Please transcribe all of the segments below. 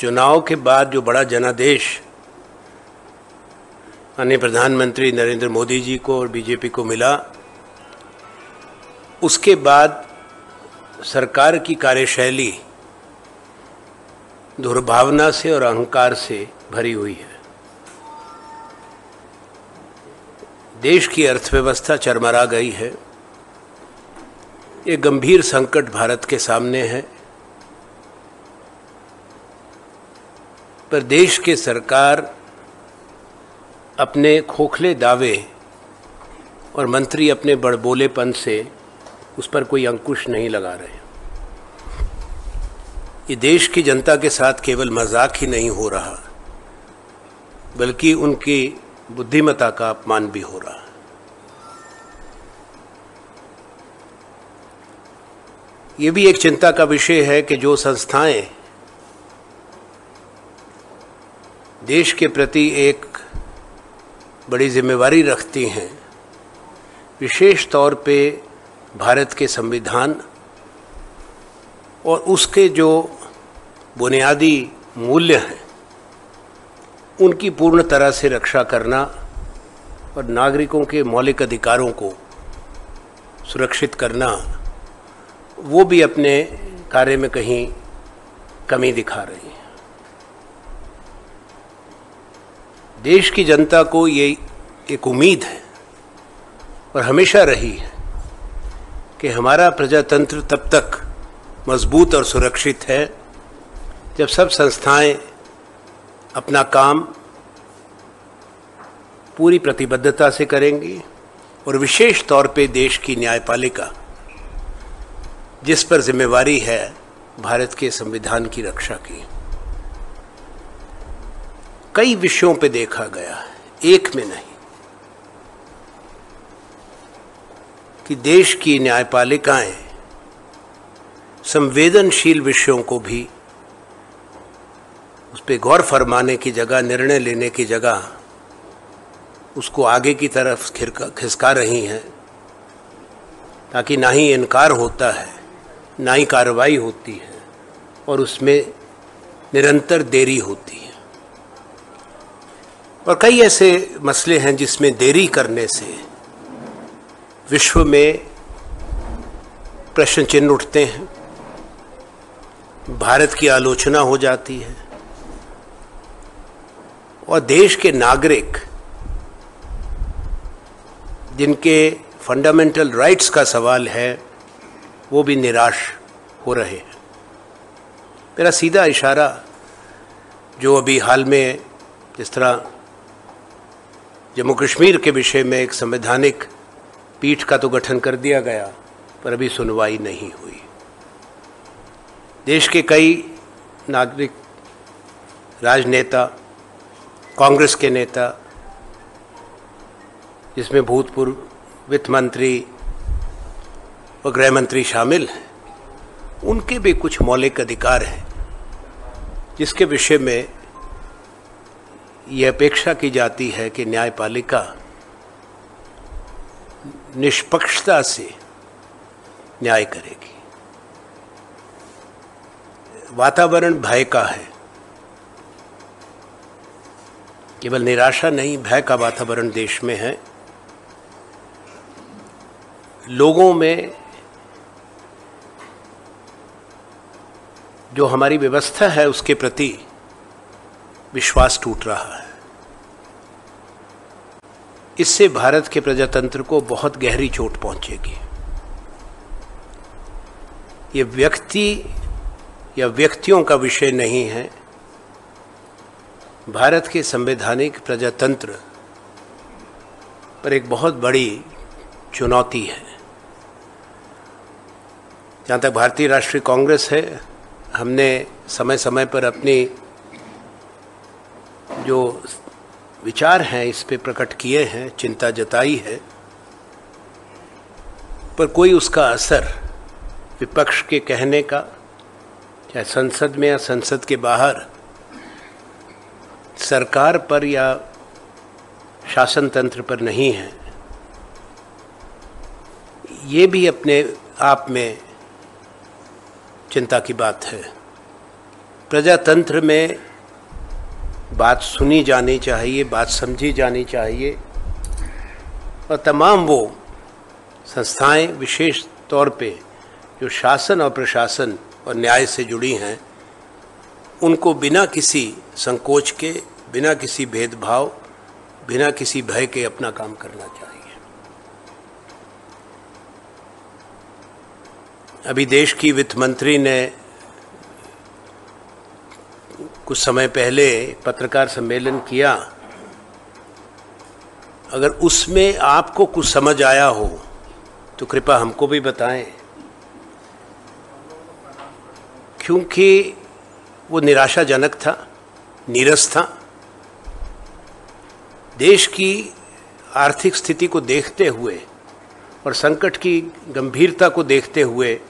चुनाव के बाद जो बड़ा जनादेश माननीय प्रधानमंत्री नरेंद्र मोदी जी को और बीजेपी को मिला, उसके बाद सरकार की कार्यशैली दुर्भावना से और अहंकार से भरी हुई है। देश की अर्थव्यवस्था चरमरा गई है। ये गंभीर संकट भारत के सामने है। पर देश के सरकार अपने खोखले दावे और मंत्री अपने बड़बोलेपन से उस पर कोई अंकुश नहीं लगा रहे ये देश की जनता के साथ केवल मज़ाक ही नहीं हो रहा, बल्कि उनकी बुद्धिमता का अपमान भी हो रहा। ये भी एक चिंता का विषय है कि जो संस्थाएँ देश के प्रति एक बड़ी जिम्मेवारी रखती हैं। विशेष तौर पे भारत के संविधान और उसके जो बुनियादी मूल्य हैं, उनकी पूर्ण तरह से रक्षा करना और नागरिकों के मौलिक अधिकारों को सुरक्षित करना, वो भी अपने कार्य में कहीं कमी दिखा रही है। देश की जनता को ये एक उम्मीद है और हमेशा रही है कि हमारा प्रजातंत्र तब तक मज़बूत और सुरक्षित है जब सब संस्थाएँ अपना काम पूरी प्रतिबद्धता से करेंगी और विशेष तौर पे देश की न्यायपालिका, जिस पर जिम्मेवारी है भारत के संविधान की रक्षा की। कई विषयों पे देखा गया है, एक में नहीं। कि देश की न्यायपालिकाएँ संवेदनशील विषयों को भी उस पर गौर फरमाने की जगह, निर्णय लेने की जगह उसको आगे की तरफ़ खिसका रही हैं, ताकि ना ही इनकार होता है, ना ही कार्रवाई होती है, और उसमें निरंतर देरी होती है। और कई ऐसे मसले हैं जिसमें देरी करने से विश्व में प्रश्न चिन्ह उठते हैं, भारत की आलोचना हो जाती है, और देश के नागरिक जिनके फंडामेंटल राइट्स का सवाल है, वो भी निराश हो रहे हैं। मेरा सीधा इशारा जो अभी हाल में जिस तरह जम्मू कश्मीर के विषय में एक संवैधानिक पीठ का तो गठन कर दिया गया, पर अभी सुनवाई नहीं हुई। देश के कई नागरिक, राजनेता, कांग्रेस के नेता, जिसमें भूतपूर्व वित्त मंत्री व गृह मंत्री शामिल हैं, उनके भी कुछ मौलिक अधिकार हैं, जिसके विषय में ये अपेक्षा की जाती है कि न्यायपालिका निष्पक्षता से न्याय करेगी। वातावरण भय का है। केवल निराशा नहीं, भय का वातावरण देश में है। लोगों में जो हमारी व्यवस्था है, उसके प्रति विश्वास टूट रहा है। इससे भारत के प्रजातंत्र को बहुत गहरी चोट पहुंचेगी। ये व्यक्ति या व्यक्तियों का विषय नहीं है। भारत के संवैधानिक प्रजातंत्र पर एक बहुत बड़ी चुनौती है। जहाँ तक भारतीय राष्ट्रीय कांग्रेस है, हमने समय समय पर अपनी जो विचार हैं, इस पे प्रकट किए हैं, चिंता जताई है, पर कोई उसका असर विपक्ष के कहने का, चाहे संसद में या संसद के बाहर, सरकार पर या शासन तंत्र पर नहीं है। ये भी अपने आप में चिंता की बात है। प्रजातंत्र में बात सुनी जानी चाहिए, बात समझी जानी चाहिए। और तमाम वो संस्थाएँ विशेष तौर पे जो शासन और प्रशासन और न्याय से जुड़ी हैं, उनको बिना किसी संकोच के, बिना किसी भेदभाव, बिना किसी भय के अपना काम करना चाहिए। अभी देश की वित्त मंत्री ने कुछ समय पहले पत्रकार सम्मेलन किया। अगर उसमें आपको कुछ समझ आया हो तो कृपया हमको भी बताएँ। क्योंकि वो निराशाजनक था, नीरस था। देश की आर्थिक स्थिति को देखते हुए और संकट की गंभीरता को देखते हुए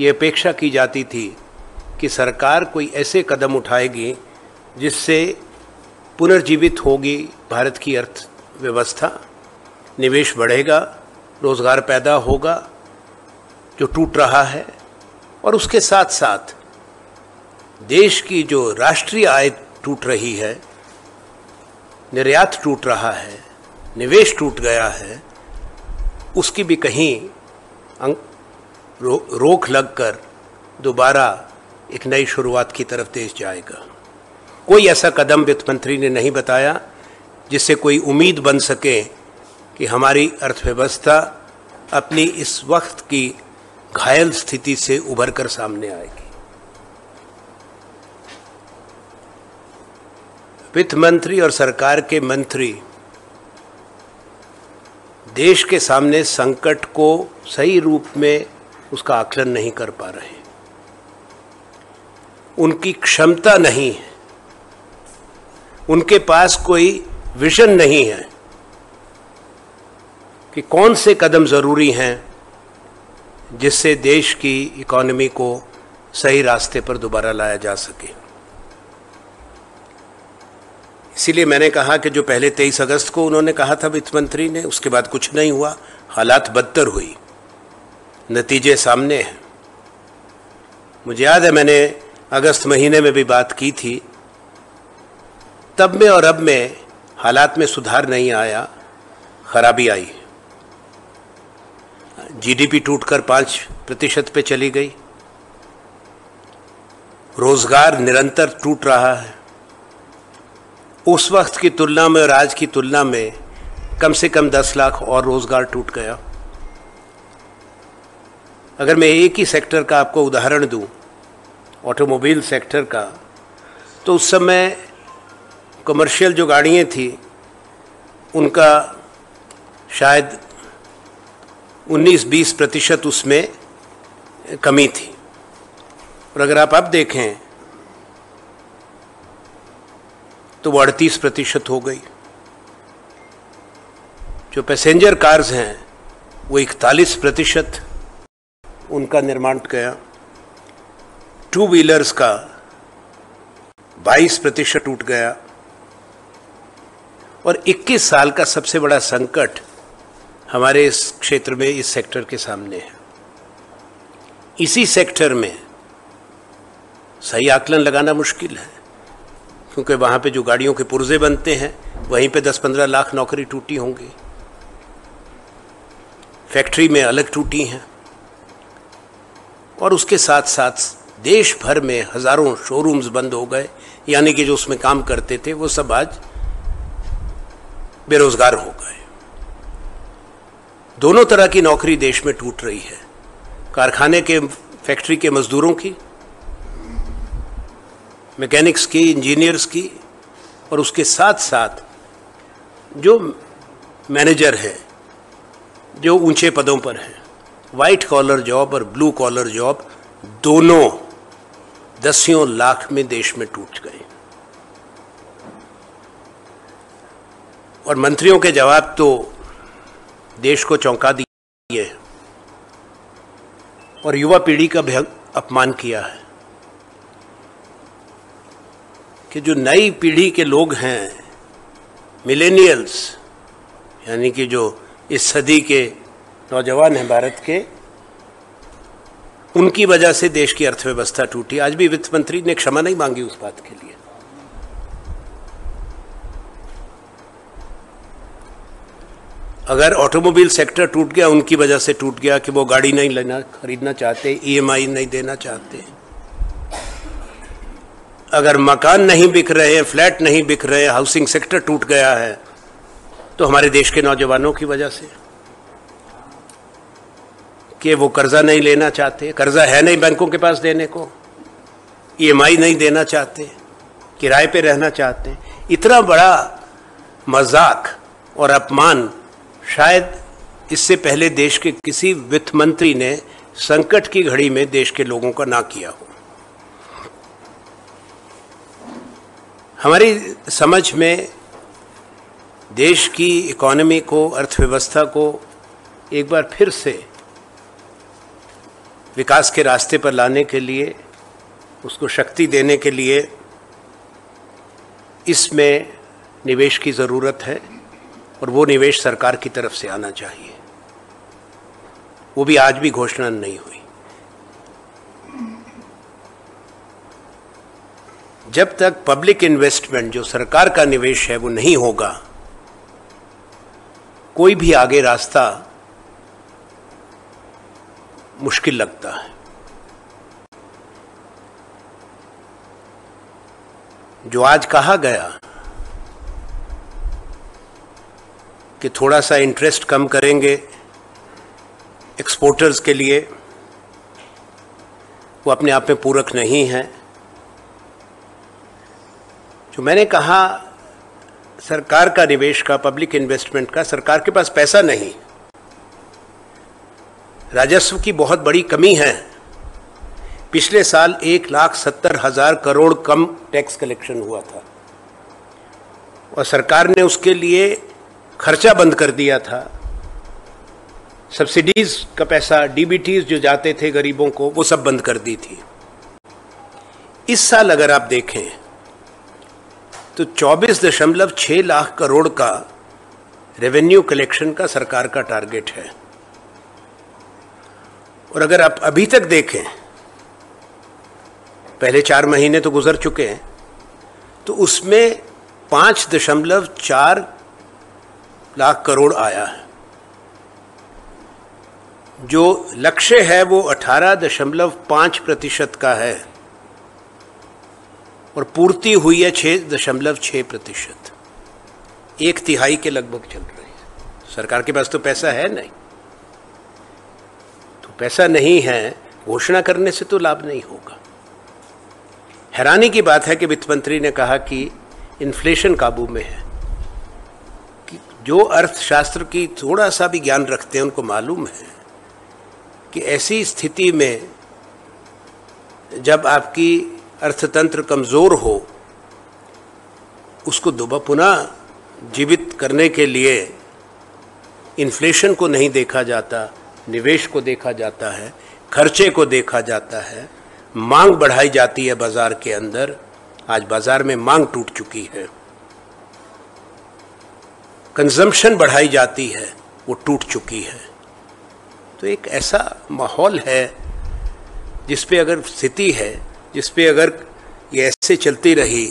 ये अपेक्षा की जाती थी कि सरकार कोई ऐसे कदम उठाएगी जिससे पुनर्जीवित होगी भारत की अर्थव्यवस्था, निवेश बढ़ेगा, रोज़गार पैदा होगा, जो टूट रहा है, और उसके साथ साथ देश की जो राष्ट्रीय आय टूट रही है, निर्यात टूट रहा है, निवेश टूट गया है, उसकी भी कहीं रोक लगकर दोबारा एक नई शुरुआत की तरफ़ देश जाएगा। कोई ऐसा कदम वित्त मंत्री ने नहीं बताया जिससे कोई उम्मीद बन सके कि हमारी अर्थव्यवस्था अपनी इस वक्त की घायल स्थिति से उभर कर सामने आएगी। वित्त मंत्री और सरकार के मंत्री देश के सामने संकट को सही रूप में उसका आकलन नहीं कर पा रहे उनकी क्षमता नहीं है। उनके पास कोई विजन नहीं है कि कौन से कदम ज़रूरी हैं जिससे देश की इकोनॉमी को सही रास्ते पर दोबारा लाया जा सके। इसीलिए मैंने कहा कि जो पहले तेईस अगस्त को उन्होंने कहा था वित्त मंत्री ने, उसके बाद कुछ नहीं हुआ। हालात बदतर हुई। नतीजे सामने हैं। मुझे याद है मैंने अगस्त महीने में भी बात की थी, तब में और अब में हालात में सुधार नहीं आया, खराबी आई। जीडीपी टूटकर पाँच प्रतिशत पे चली गई। रोज़गार निरंतर टूट रहा है। उस वक्त की तुलना में और आज की तुलना में कम से कम दस लाख और रोज़गार टूट गया। अगर मैं एक ही सेक्टर का आपको उदाहरण दूँ ऑटोमोबाइल सेक्टर का तो उस समय कमर्शियल जो गाड़ियाँ थी, उनका शायद 19-20 प्रतिशत उसमें कमी थी। और अगर आप अब देखें तो वो अड़तीस प्रतिशत हो गई। जो पैसेंजर कार्स हैं, वो इकतालीस प्रतिशत उनका निर्माण गया टू व्हीलर्स का 22 प्रतिशत टूट गया। और 21 साल का सबसे बड़ा संकट हमारे इस क्षेत्र में, इस सेक्टर के सामने है। इसी सेक्टर में सही आकलन लगाना मुश्किल है, क्योंकि वहाँ पे जो गाड़ियों के पुर्जे बनते हैं, वहीं पे 10-15 लाख नौकरी टूटी होंगी। फैक्ट्री में अलग टूटी हैं। और उसके साथ साथ देश भर में हज़ारों शोरूम्स बंद हो गए। यानी कि जो उसमें काम करते थे, वो सब आज बेरोजगार हो गए। दोनों तरह की नौकरी देश में टूट रही है। कारखाने के, फैक्ट्री के मजदूरों की, मैकेनिक्स की, इंजीनियर्स की, और उसके साथ साथ जो मैनेजर हैं, जो ऊँचे पदों पर हैं वाइट कॉलर जॉब और ब्लू कॉलर जॉब दोनों दसियों लाख में देश में टूट गए। और मंत्रियों के जवाब तो देश को चौंका दिए। और युवा पीढ़ी का भी अपमान किया है कि जो नई पीढ़ी के लोग हैं मिलेनियल्स यानी कि जो इस सदी के नौजवान हैं, भारत के उनकी वजह से देश की अर्थव्यवस्था टूटी। आज भी वित्त मंत्री ने क्षमा नहीं मांगी उस बात के लिए। अगर ऑटोमोबाइल सेक्टर टूट गया, उनकी वजह से टूट गया कि वो गाड़ी नहीं लेना, खरीदना चाहते ईएमआई नहीं देना चाहते। अगर मकान नहीं बिक रहे हैं, फ्लैट नहीं बिक रहे हाउसिंग सेक्टर टूट गया है तो हमारे देश के नौजवानों की वजह से। कि वो कर्जा नहीं लेना चाहते, कर्जा है नहीं बैंकों के पास देने को ईएमआई नहीं देना चाहते, किराए पे रहना चाहते इतना बड़ा मज़ाक और अपमान शायद इससे पहले देश के किसी वित्त मंत्री ने संकट की घड़ी में देश के लोगों का ना किया हो। हमारी समझ में देश की इकोनॉमी को, अर्थव्यवस्था को एक बार फिर से विकास के रास्ते पर लाने के लिए, उसको शक्ति देने के लिए, इसमें निवेश की ज़रूरत है और वो निवेश सरकार की तरफ़ से आना चाहिए। वो भी आज भी घोषणा नहीं हुई। जब तक पब्लिक इन्वेस्टमेंट जो सरकार का निवेश है वो नहीं होगा, कोई भी आगे रास्ता मुश्किल लगता है। जो आज कहा गया कि थोड़ा सा इंटरेस्ट कम करेंगे एक्सपोर्टर्स के लिए, वो अपने आप में पूरक नहीं है। जो मैंने कहा, सरकार का निवेश का पब्लिक इन्वेस्टमेंट का, सरकार के पास पैसा नहीं। राजस्व की बहुत बड़ी कमी है। पिछले साल एक लाख सत्तर हज़ार करोड़ कम टैक्स कलेक्शन हुआ था। और सरकार ने उसके लिए खर्चा बंद कर दिया था। सब्सिडीज का पैसा, डीबीटीज जो जाते थे गरीबों को, वो सब बंद कर दी थी। इस साल अगर आप देखें तो चौबीस दशमलव छह लाख करोड़ का रेवेन्यू कलेक्शन का सरकार का टारगेट है। और अगर आप अभी तक देखें, पहले चार महीने तो गुजर चुके हैं तो उसमें पाँच दशमलव चार लाख करोड़ आया है। जो लक्ष्य है वो अठारह दशमलव पाँच प्रतिशत का है और पूर्ति हुई है छह दशमलव छह प्रतिशत। एक तिहाई के लगभग चल रही है। सरकार के पास तो पैसा है नहीं। पैसा नहीं है, घोषणा करने से तो लाभ नहीं होगा। हैरानी की बात है कि वित्त मंत्री ने कहा कि इन्फ्लेशन काबू में है। कि जो अर्थशास्त्र की थोड़ा सा भी ज्ञान रखते हैं, उनको मालूम है कि ऐसी स्थिति में जब आपकी अर्थतंत्र कमज़ोर हो, उसको दोबा, पुनः जीवित करने के लिए इन्फ्लेशन को नहीं देखा जाता निवेश को देखा जाता है, खर्चे को देखा जाता है, मांग बढ़ाई जाती है बाज़ार के अंदर। आज बाज़ार में मांग टूट चुकी है। कंजम्पशन बढ़ाई जाती है, वो टूट चुकी है। तो एक ऐसा माहौल है, जिस पे अगर स्थिति है, जिस पे अगर ये ऐसे चलती रही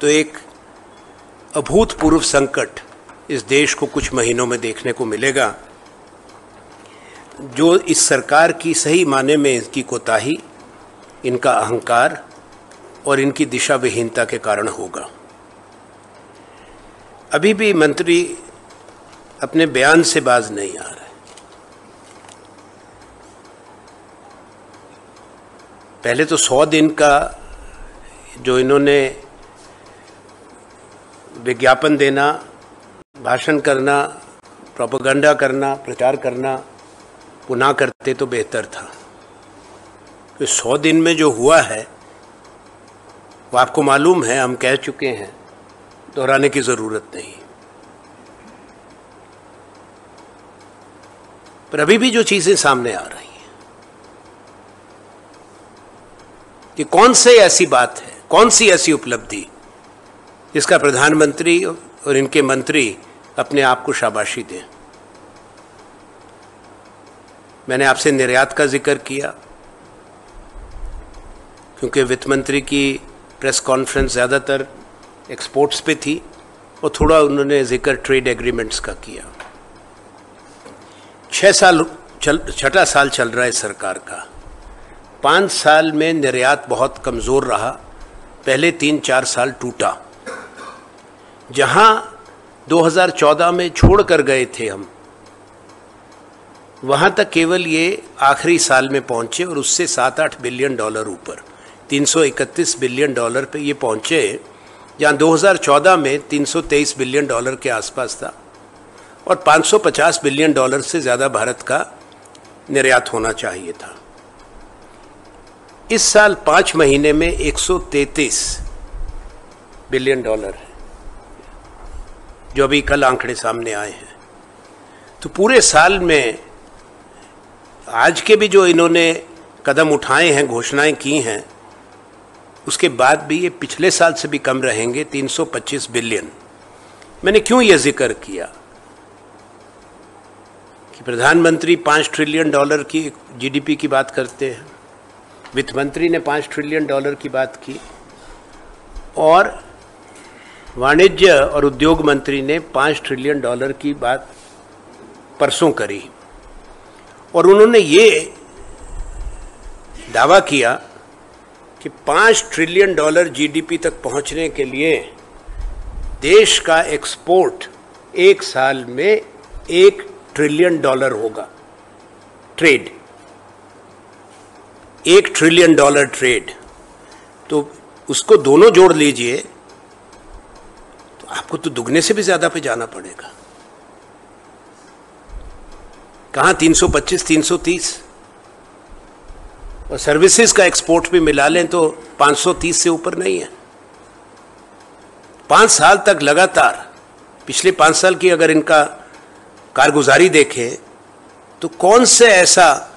तो एक अभूतपूर्व संकट इस देश को कुछ महीनों में देखने को मिलेगा। जो इस सरकार की सही माने में इनकी कोताही, इनका अहंकार और इनकी दिशा विहीनता के कारण होगा। अभी भी मंत्री अपने बयान से बाज नहीं आ रहे। पहले तो सौ दिन का जो इन्होंने विज्ञापन देना, भाषण करना, प्रोपोगंडा करना, प्रचार करना पुनः करते तो बेहतर था। तो सौ दिन में जो हुआ है, वो आपको मालूम है, हम कह चुके हैं, दोहराने की ज़रूरत नहीं। पर अभी भी जो चीज़ें सामने आ रही हैं, कि कौन से ऐसी बात है, कौन सी ऐसी उपलब्धि, जिसका प्रधानमंत्री और इनके मंत्री अपने आप को शाबाशी दें। मैंने आपसे निर्यात का ज़िक्र किया, क्योंकि वित्त मंत्री की प्रेस कॉन्फ्रेंस ज़्यादातर एक्सपोर्ट्स पे थी और थोड़ा उन्होंने ज़िक्र ट्रेड एग्रीमेंट्स का किया। छः साल चल, छठा साल चल रहा है सरकार का। पाँच साल में निर्यात बहुत कमज़ोर रहा, पहले तीन चार साल टूटा। जहाँ 2014 में छोड़ कर गए थे हम वहाँ तक केवल ये आखिरी साल में पहुँचे और उससे सात आठ बिलियन डॉलर ऊपर। 331 बिलियन डॉलर पे ये पहुँचे, जहाँ 2014 में 323 बिलियन डॉलर के आसपास था और 550 बिलियन डॉलर से ज़्यादा भारत का निर्यात होना चाहिए था। इस साल पाँच महीने में 133 बिलियन डॉलर है, जो अभी कल आंकड़े सामने आए हैं। तो पूरे साल में आज के भी जो इन्होंने कदम उठाए हैं, घोषणाएँ की हैं, उसके बाद भी ये पिछले साल से भी कम रहेंगे 325 बिलियन। मैंने क्यों ये ज़िक्र किया? कि प्रधानमंत्री पाँच ट्रिलियन डॉलर की जीडीपी की बात करते हैं, वित्त मंत्री ने पाँच ट्रिलियन डॉलर की बात की, और वाणिज्य और उद्योग मंत्री ने पाँच ट्रिलियन डॉलर की बात परसों करी। और उन्होंने ये दावा किया कि पाँच ट्रिलियन डॉलर जीडीपी तक पहुँचने के लिए देश का एक्सपोर्ट एक साल में एक ट्रिलियन डॉलर होगा। ट्रेड एक ट्रिलियन डॉलर ट्रेड तो उसको दोनों जोड़ लीजिए तो आपको तो दुगने से भी ज़्यादा पे जाना पड़ेगा। कहाँ 325, 330 और सर्विसेज़ का एक्सपोर्ट भी मिला लें तो 530 से ऊपर नहीं है। पाँच साल तक लगातार पिछले पाँच साल की अगर इनका कारगुजारी देखें तो कौन से ऐसा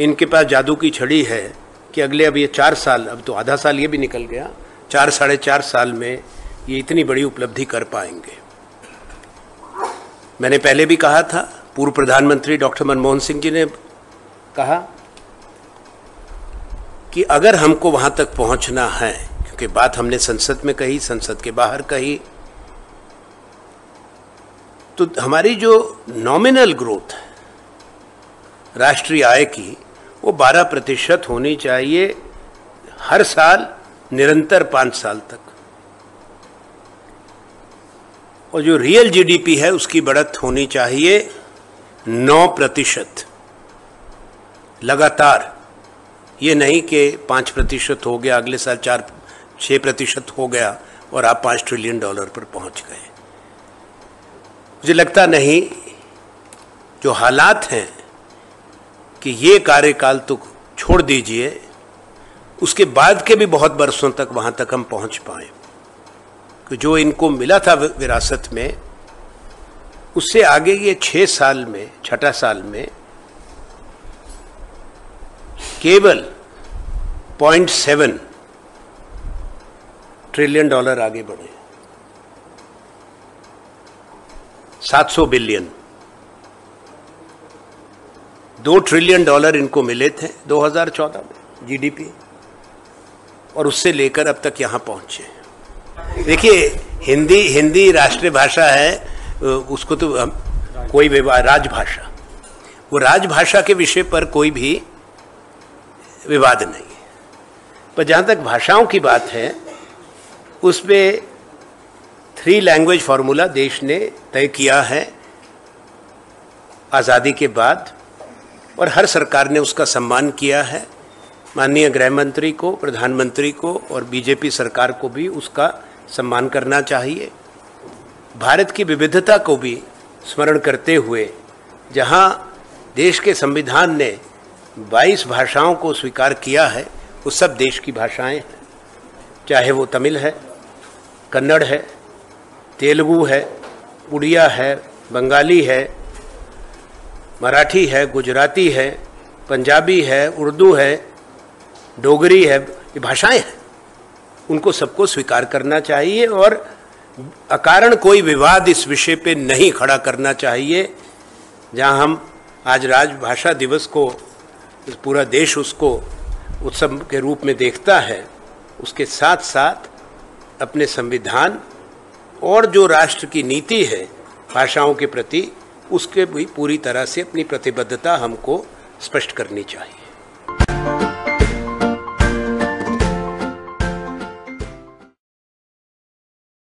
इनके पास जादू की छड़ी है कि अगले अब ये चार साल अब तो आधा साल ये भी निकल गया चार साढ़े चार साल में ये इतनी बड़ी उपलब्धि कर पाएँगे? मैंने पहले भी कहा था पूर्व प्रधानमंत्री डॉक्टर मनमोहन सिंह जी ने कहा कि अगर हमको वहाँ तक पहुँचना है, क्योंकि बात हमने संसद में कही, संसद के बाहर कही तो हमारी जो नॉमिनल ग्रोथ है, राष्ट्रीय आय की, वो 12 प्रतिशत होनी चाहिए हर साल, निरंतर पाँच साल तक। और जो रियल जीडीपी है, उसकी बढ़त होनी चाहिए। नौ प्रतिशत। लगातार। ये नहीं कि पाँच प्रतिशत हो गया, अगले साल चार छः प्रतिशत हो गया और आप पाँच ट्रिलियन डॉलर पर पहुँच गए। मुझे लगता नहीं, जो हालात हैं कि ये कार्यकाल तो छोड़ दीजिए, उसके बाद के भी बहुत बरसों तक वहाँ तक हम पहुँच पाए। जो इनको मिला था विरासत में उससे आगे ये छः साल में, छठा साल में, केवल पॉइंट सेवन ट्रिलियन डॉलर आगे बढ़े। 700 बिलियन दो ट्रिलियन डॉलर इनको मिले थे 2014 में जीडीपी और उससे लेकर अब तक यहाँ पहुँचे। देखिए, हिंदी हिंदी राष्ट्रीय भाषा है उसको तो कोई विवाद राजभाषा। वो राजभाषा के विषय पर कोई भी विवाद नहीं पर जहाँ तक भाषाओं की बात है, उसमें थ्री लैंग्वेज फार्मूला देश ने तय किया है आज़ादी के बाद, और हर सरकार ने उसका सम्मान किया है। माननीय गृह मंत्री को, प्रधानमंत्री को और बीजेपी सरकार को भी उसका सम्मान करना चाहिए। भारत की विविधता को भी स्मरण करते हुए, जहाँ देश के संविधान ने 22 भाषाओं को स्वीकार किया है, वो सब देश की भाषाएँ हैं। चाहे वो तमिल है, कन्नड़ है, तेलुगु है, उड़िया है, बंगाली है, मराठी है, गुजराती है, पंजाबी है, उर्दू है, डोगरी है, ये भाषाएँ हैं। उनको सबको स्वीकार करना चाहिए और अकारण कोई विवाद इस विषय पे नहीं खड़ा करना चाहिए, जहाँ हम आज राजभाषा दिवस को पूरा देश उसको उत्सव के रूप में देखता है, उसके साथ साथ अपने संविधान और जो राष्ट्र की नीति है, भाषाओं के प्रति, उसके भी पूरी तरह से अपनी प्रतिबद्धता हमको स्पष्ट करनी चाहिए।